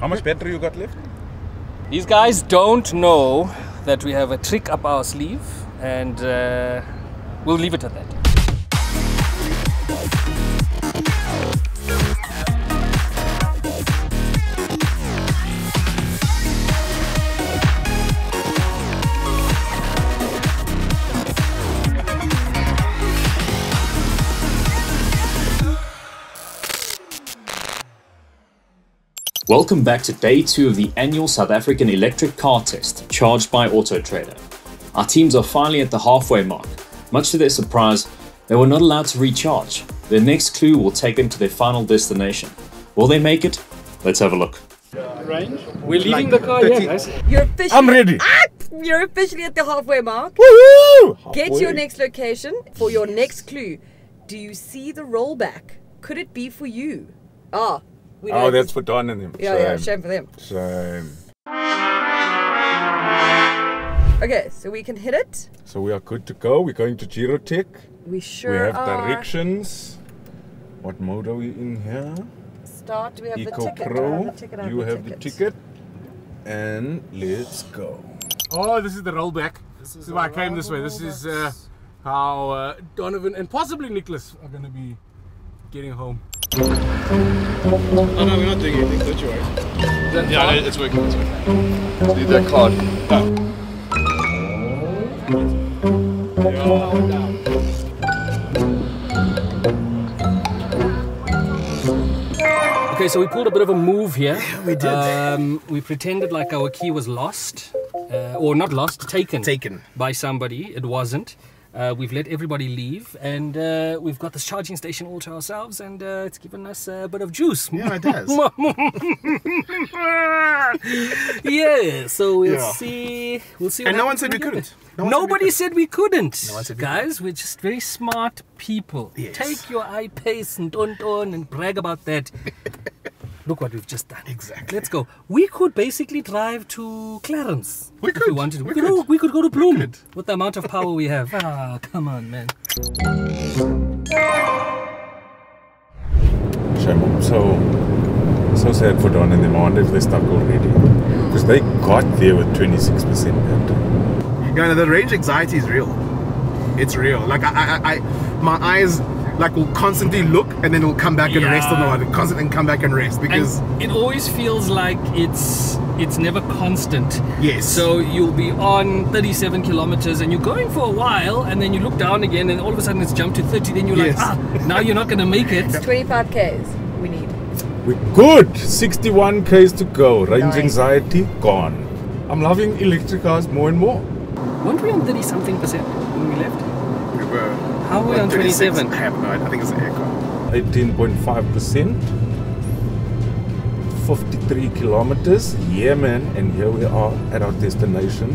How much battery you got left? These guys don't know that we have a trick up our sleeve, and uh, we'll leave it at that. Welcome back to day two of the annual South African electric car test, charged by Autotrader. Our teams are finally at the halfway mark. Much to their surprise, they were not allowed to recharge. Their next clue will take them to their final destination. Will they make it? Let's have a look. We're leaving the car here, guys. You're officially. I'm ready. Ah, you're officially at the halfway mark. Woohoo! Get to your next location for your next clue. Do you see the rollback? Could it be for you? Ah, we Oh, that's for Don and him. yeah, yeah. Shame. Shame for them. Shame. Okay, so we can hit it. So we are good to go. We're going to Gerotek. We sure we have are. directions. What mode are we in here? Start. We have the Eco ticket? I Pro. have the ticket. Have you the have the ticket. And let's go. Oh, this is the rollback. This is why I came this way. This is uh, how uh, Donovan and possibly Nicholas are going to be getting home. Oh no, we're not doing anything, don't you worry. Yeah, no, it's working, it's working. Leave that card. Okay, so we pulled a bit of a move here. Yeah, we did. Um, we pretended like our key was lost, uh, or not lost, taken. Taken. by somebody. It wasn't. Uh, we've let everybody leave, and uh, we've got this charging station all to ourselves, and uh, it's given us a bit of juice. Yeah, it does. yeah, so we'll Yeah. see. We'll see. And no one said we couldn't. No Nobody said we couldn't. No one said we Guys, we're just very smart people. Yes. Take your iPace and don't on and brag about that. Look what we've just done. Exactly. Let's go. We could basically drive to Clarens. We if we could. wanted. We, We could. could. We could go to Bloom could. with the amount of power we have. Ah, come on, man. Shame. So, so sad for Don and the I if they're stuck already. Because they got there with 26% battery. Yeah, know, the range anxiety is real. It's real. Like I, I, I my eyes like will constantly look and then it will come back and rest on the Yeah. one, constantly and come back and rest because and it always feels like it's it's never constant. Yes. So you'll be on 37 kilometers and you're going for a while, and then you look down again, and all of a sudden it's jumped to 30. Then you're Yes. like, ah, now you're not gonna make it. 25 Ks we need. We're good. 61 k's to go. Range Nice. anxiety gone. I'm loving electric cars more and more. Weren't we on 30 something percent when we left? we were How are we on 27? I have no idea. I think it's an aircraft. 18.5%. 53 kilometers. Yeah, man. And here we are at our destination.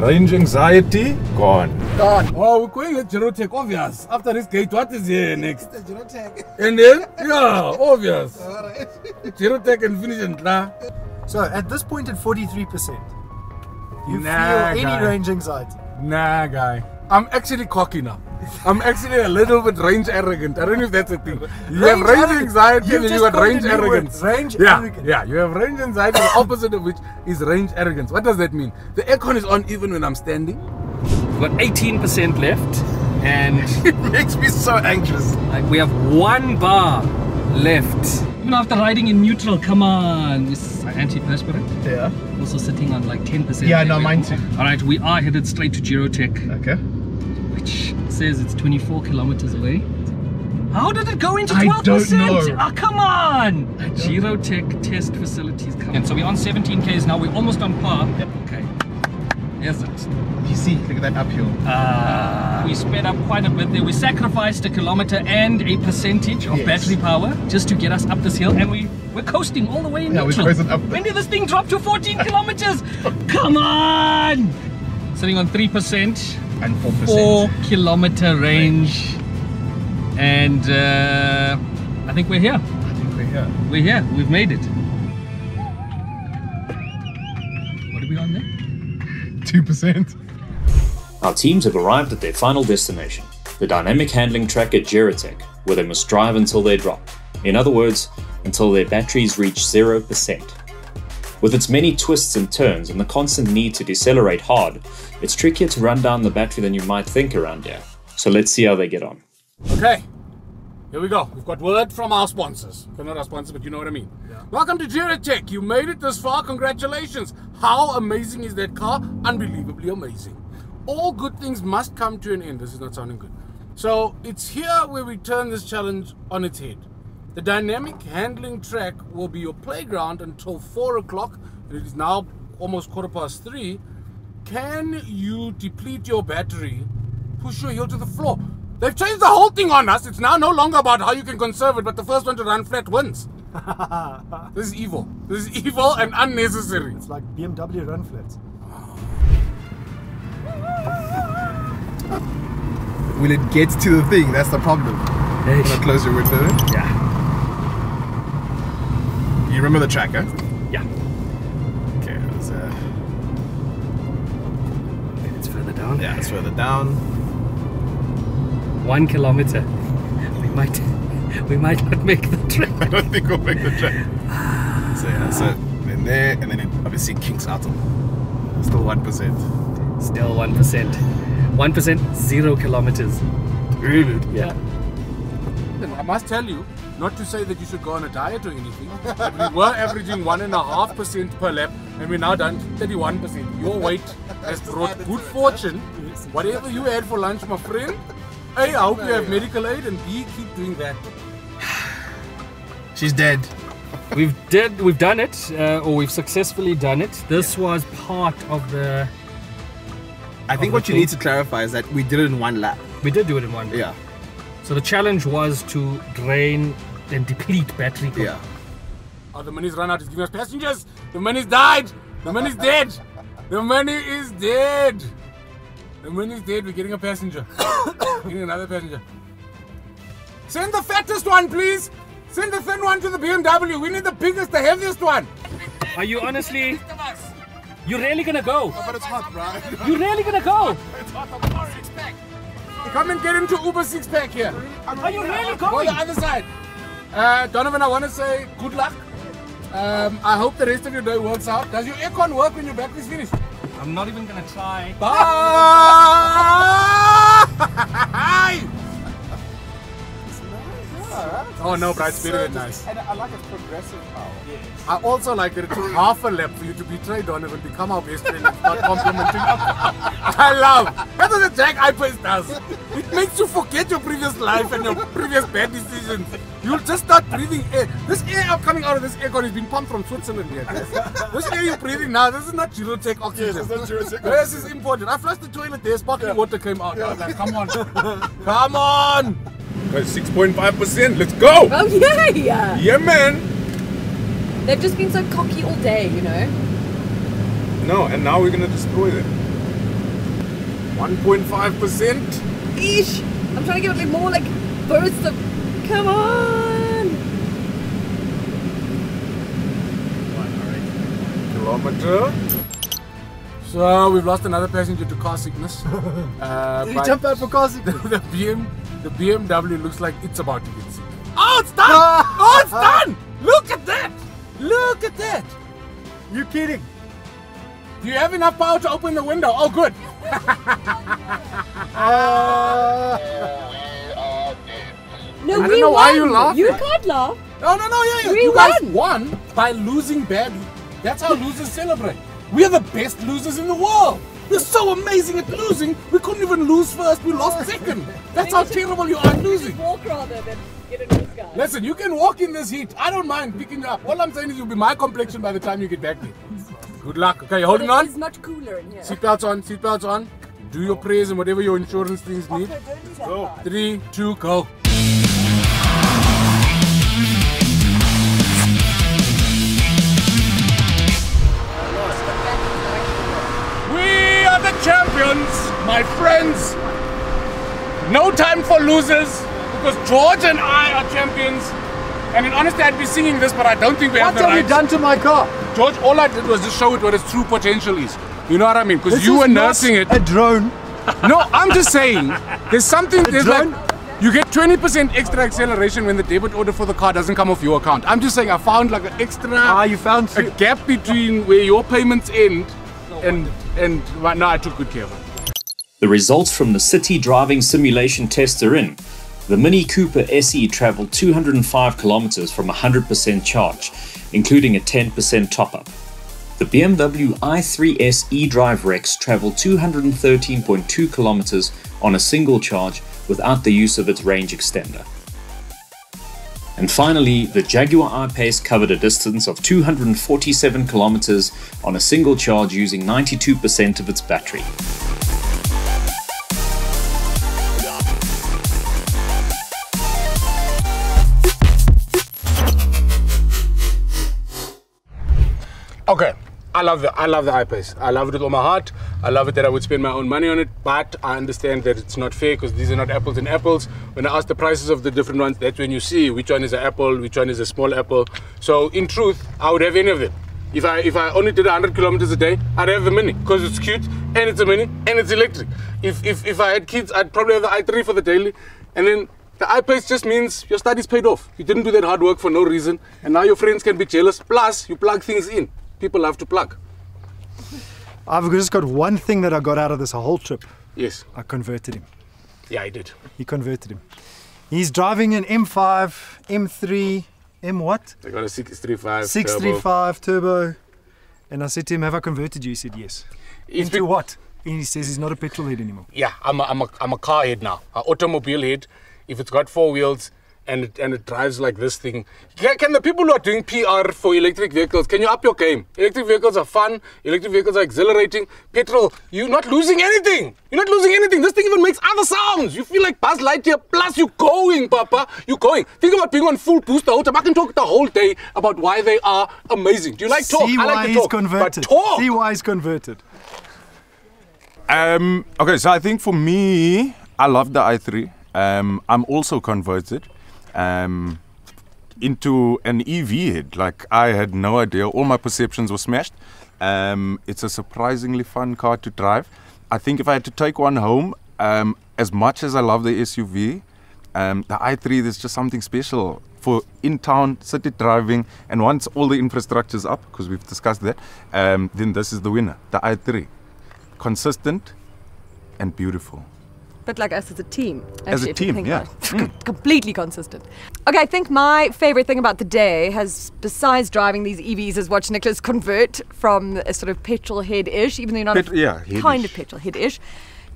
Range anxiety gone. Gone. Oh, we're going at Gerotek, obvious. After this gate, what is here next? And then, yeah, obvious. Gerotek and finish and blah. So at this point at 43%, you Nah, feel guy. any range anxiety. Nah, guy. I'm actually cocky now. I'm actually a little bit range arrogant. I don't know if that's a thing. You have Range range arrogant. anxiety You've and you got range a new arrogance. Range yeah, arrogant. Yeah, you have range anxiety, the opposite of which is range arrogance. What does that mean? The aircon is on even when I'm standing. We've got 18% left, and It makes me so anxious. like, we have one bar left. Even after riding in neutral, come on. This is antiperspirant. Yeah. Also sitting on like 10%. Yeah, no, mine too. All right, we are headed straight to Gerotek, Okay. Which says it's 24 kilometers away. How did it go into 12%? don't know. Oh, come on! Gerotek test facilities coming. And so we're on 17 Ks now. We're almost on par. Okay. Here's it. You see, look at that uphill. Uh, we sped up quite a bit there. We sacrificed a kilometer and a percentage of Yes. battery power just to get us up this hill, and we we're coasting all the way in Yeah, we're neutral. up. When did this thing drop to 14 kilometers? Come on! Sitting on three percent, And 4%. four kilometer range, and uh, I think we're here. I think we're here. We're here. We've made it. What are we on there? 2%. Our teams have arrived at their final destination, the dynamic handling track at Gerotek, where they must drive until they drop. In other words, until their batteries reach 0%. With its many twists and turns and the constant need to decelerate hard, it's trickier to run down the battery than you might think around here. So let's see how they get on. Okay, here we go. We've got word from our sponsors. They're not our sponsors, but you know what I mean. Welcome to Gerotek. You made it this far. Congratulations. How amazing is that car? Unbelievably amazing. All good things must come to an end. This is not sounding good. So it's here where we turn this challenge on its head. The dynamic handling track will be your playground until 4 o'clock. It is now almost quarter past 3. Can you deplete your battery, push your heel to the floor? They've changed the whole thing on us. It's now no longer about how you can conserve it, but the first one to run flat wins. this is evil. This is evil and unnecessary. It's like BMW run flats. Will it get to the thing? That's the problem. Hey. Wanna close your window. Yeah. You remember the tracker? Yeah. Okay, there's uh, It's further down. yeah, it's further down. One kilometer. We might we might not make the trip. I don't think we'll make the track. So yeah, so then there, and then it obviously kinks out. Still one percent. Still one percent. One percent, zero kilometers. Really? Yeah. I must tell you, not to say that you should go on a diet or anything, but we were averaging one and a half percent per lap, and we're now done 31 percent. Your weight has brought good fortune. Whatever you had for lunch, my friend. A, I hope you have medical aid, and B, keep doing that. She's dead. We've did we've done it, uh, or we've successfully done it. This was part of the. I think what you thing. need to clarify is that we did it in one lap. We did do it in one. Lap. Yeah. So the challenge was to drain and deplete battery. Yeah. Oh, the money's run out. It's giving us passengers. The money's died. The money's dead. The money is dead. The money's dead. We're getting a passenger. getting another passenger. Send the fattest one, please. Send the thin one to the BMW. We need the biggest, the heaviest one. Are you honestly? You're really gonna go? Oh, but it's hot, bro. You really gonna go? Come and get into Uber six pack here. Are you really Go going? the other side. Uh, Donovan, I want to say good luck. Um, I hope the rest of your day works out. Does your aircon work when your battery's finished? I'm not even gonna try. Bye! Oh no, bro, it's better than nice. And I like its progressive power. I also like that it took half a lap for you to betray Donovan, become our best friend, and start complimenting us. I love. That's what the Jack Hypers does. It makes you forget your previous life and your previous bad decisions. You'll just start breathing air. This air coming out of this aircon is being pumped from Switzerland here. This air you're breathing now, this is not Gerotek oxygen. Yes, not Gerotek This is imported. I flushed the toilet there, sparkling water came out. I was like, come on. come on! 6.5%. Let's go. Oh yeah! Yeah, Yeah, man. They've just been so cocky all day, you know. No, and now we're going to destroy them. 1.5%. Eesh! I'm trying to give it like more like bursts of. Come on! Kilometer. So we've lost another passenger to car sickness. Uh, Did he but jump out for car sickness? the BM, the BMW looks like it's about to get sick. Oh, it's done! oh, it's done! Look at that! Look at that! You kidding? Do you have enough power to open the window? Oh, good. No, I we don't know why won. you laughing. You can't laugh. No, no, no, yeah, yeah. We you guys won. won by losing badly. That's how losers celebrate. We're the best losers in the world. We're so amazing at losing. We couldn't even lose first. We lost second. That's how terrible you are at losing. Walk rather than get a nose. Listen, you can walk in this heat. I don't mind picking you up. All I'm saying is you'll be my complexion by the time you get back there. Good luck. Okay, you holding on? It's much cooler in here. Seatbelts on, seatbelts on. Do your prayers and whatever your insurance things need. Okay, don't do that. Three, two, go. Champions, my friends. No time for losers because George and I are champions. And in honesty, I'd be singing this, but I don't think we have the What have you done to my car? George, all I did was just show it what its true potential is. You know what I mean? Because you were nursing it. A drone. No, I'm just saying. There's something. There's drone? like. You get 20% extra acceleration when the debit order for the car doesn't come off your account. I'm just saying I found like an extra Ah, you found a gap between where your payments end and and right now I took good care of it. The results from the city driving simulation test are in. The Mini Cooper SE traveled 205 kilometers from 100% charge, including a 10% top up. The BMW i3S eDrive Rex traveled 213.2 kilometers on a single charge without the use of its range extender. And finally, the Jaguar I-Pace covered a distance of 247 kilometers on a single charge using 92% of its battery. Okay. I love the I love the iPace. I love it with all my heart. I love it that I would spend my own money on it, but I understand that it's not fair because these are not apples and apples. When I ask the prices of the different ones, that's when you see which one is an apple, which one is a small apple. So in truth, I would have any of them. If I if I only did 100 kilometers a day, I'd have the mini because it's cute and it's a mini and it's electric. If if if I had kids, I'd probably have the i3 for the daily, and then the iPace just means your studies paid off. You didn't do that hard work for no reason, and now your friends can be jealous. Plus, you plug things in. People love to plug. I've just got one thing that I got out of this whole trip. Yes. I converted him. Yeah, I did. He converted him. He's driving an M5, M3, M what? I got a 635. 635 turbo. And I said to him, Have I converted you? He said, Yes. Into what? And he says he's not a petrol head anymore. Yeah, I'm a, I'm a, I'm a car head now. An automobile head. If it's got four wheels and it, and it drives like this thing. Can, can the people who are doing PR for electric vehicles, can you up your game? Electric vehicles are fun. Electric vehicles are exhilarating. Petrol, you're not losing anything. You're not losing anything. This thing even makes other sounds. You feel like Buzz Lightyear. Plus, you're going, Papa. You're going. Think about being on full boost the whole time. I can talk the whole day about why they are amazing. Do you like talk? See I why like to talk. converted. But talk. See why he's converted. Um, okay, so I think for me, I love the i3. Um, I'm also converted um, into an EV head. Like I had no idea. All my perceptions were smashed. Um, it's a surprisingly fun car to drive. I think if I had to take one home, um, as much as I love the SUV, um, the i3 there's just something special for in town city driving. And once all the infrastructure is up, because we've discussed that, um, then this is the winner. The i3 consistent and beautiful. But like us as a team. As a actually, if you team, yeah. it. Hmm. Completely consistent. Okay, I think my favorite thing about the day has, besides driving these EVs, is watch Nicholas convert from a sort of petrol head ish, even though you're not Pet- a yeah, kind of petrol head ish,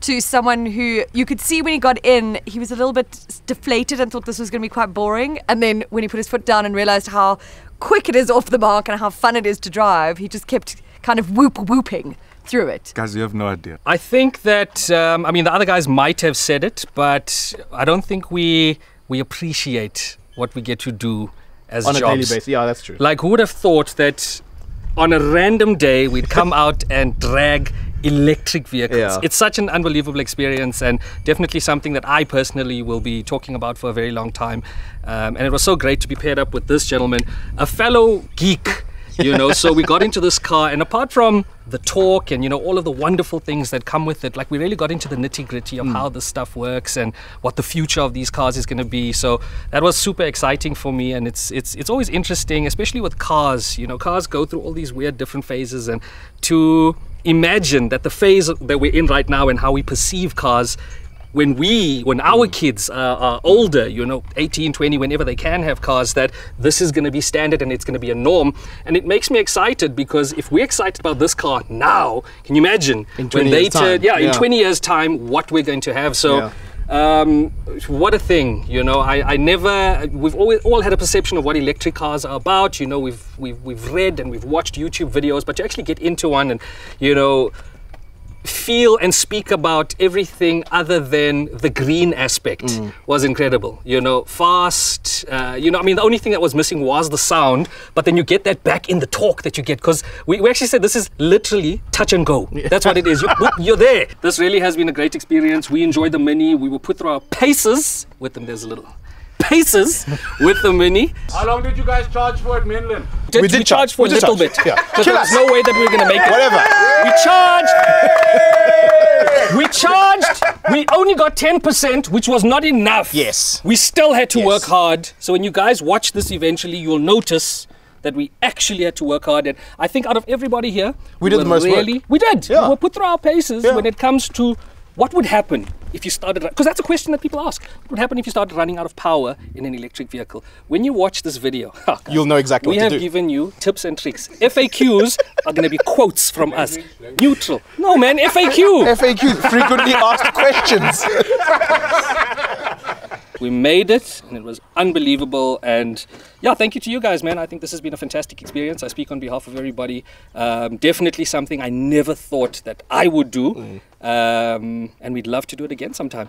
to someone who you could see when he got in, he was a little bit deflated and thought this was going to be quite boring. And then when he put his foot down and realized how quick it is off the mark and how fun it is to drive, he just kept kind of whoop whooping through it. Guys, you have no idea. I think that um, I mean the other guys might have said it, but I don't think we we appreciate what we get to do as on a daily basis. Yeah, that's true. Like who would have thought that on a random day we'd come out and drag electric vehicles. Yeah. It's such an unbelievable experience and definitely something that I personally will be talking about for a very long time. Um, and it was so great to be paired up with this gentleman, a fellow geek. You know, so we got into this car, and apart from the talk and you know all of the wonderful things that come with it, like we really got into the nitty gritty of hmm. how this stuff works and what the future of these cars is going to be. So that was super exciting for me, and it's it's it's always interesting, especially with cars. You know, cars go through all these weird different phases, and to imagine that the phase that we're in right now and how we perceive cars when we when our kids are, are older you know 18 20 whenever they can have cars that this is going to be standard and it's going to be a norm and it makes me excited because if we're excited about this car now can you imagine In when 20 they years' time, turn yeah, in 20 years time what we're going to have so Yeah. um, what a thing, you know. I, I never. We've always all had a perception of what electric cars are about. You know, we've we've we've read and we've watched YouTube videos, but to actually get into one and, you know, feel and speak about everything other than the green aspect Mm. was incredible. You know, fast. Uh, you know, I mean, the only thing that was missing was the sound, but then you get that back in the talk that you get because we, we actually said this is literally touch and go. That's what it is. You, you're there. This really has been a great experience. We enjoyed the mini. We were put through our paces with them. There's a little paces with the mini. How long did you guys charge for it, Mainland? Did We we, did charge charge. for We a little charge. bit? Yeah. Because there was no way that we were going to make it. Whatever. We charged. We charged. We only got 10%, which was not enough. Yes. We still had to Yes. work hard. So when you guys watch this eventually, you'll notice that we actually had to work hard. And I think out of everybody here, We did the most work. really, We did. Yeah. We were put through our paces Yeah. when it comes to what would happen if you started because that's a question that people ask. What would happen if you started running out of power in an electric vehicle? When you watch this video oh, You'll know exactly we what to do. we have given you tips and tricks. Faqs are going to be quotes from us. Neutral. No man faq FAQ, frequently asked questions. we made it and it was unbelievable and yeah thank you to you guys man. I think this has been a fantastic experience. I speak on behalf of everybody. Um, definitely something i never thought that i would do um, and we'd love to do it again sometime